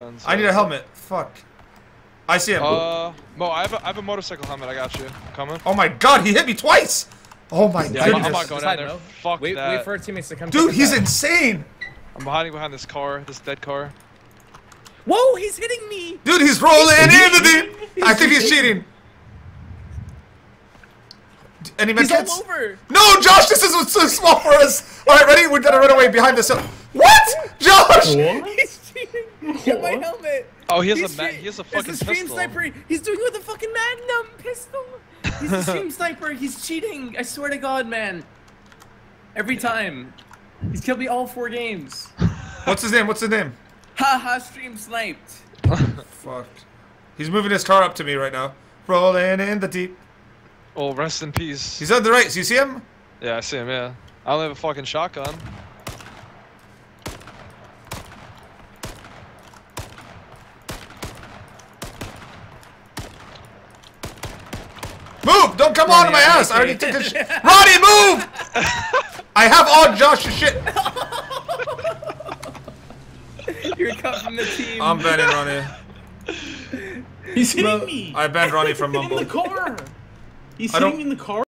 guns, I need a helmet. Fuck. I see him. Uh, Mo, I have a, I have a motorcycle helmet. I got you. Coming. oh my god, he hit me twice! Oh my Yeah, I'm, goodness. I'm not going Just hide, down there. Mo. Fuck Wait, that. wait for our teammates to come. Dude, he's up. insane! I'm hiding behind this car, this dead car. Whoa, he's hitting me. Dude, he's rolling in the! I think he's cheating. D- Any He's all medkits? over. No, Josh, this is too small for us! Alright, ready? We're gonna run away behind this hill. What? Josh! He's cheating. Get my helmet. Oh, he has He's a ma- che- he has a fucking It's fucking the stream pistol. sniper. He's doing it with a fucking magnum pistol. He's a stream sniper. He's cheating. I swear to God, man. Every time. He's killed me all four games. What's his name? What's his name? Ha ha, stream sniped. Fuck. He's moving his car up to me right now. Rolling in the deep. Oh, rest in peace. He's on the right. So you see him? Yeah, I see him. Yeah. I only have a fucking shotgun. Move! Don't come on to my ass! I already took a shit. Ronnie, move! I have all Josh's shit. You're cut from the team. I'm banning Ronnie. He's hitting Bro, me. I banned Ronnie from Mumble. in the car. He's I don't- hitting me in the car.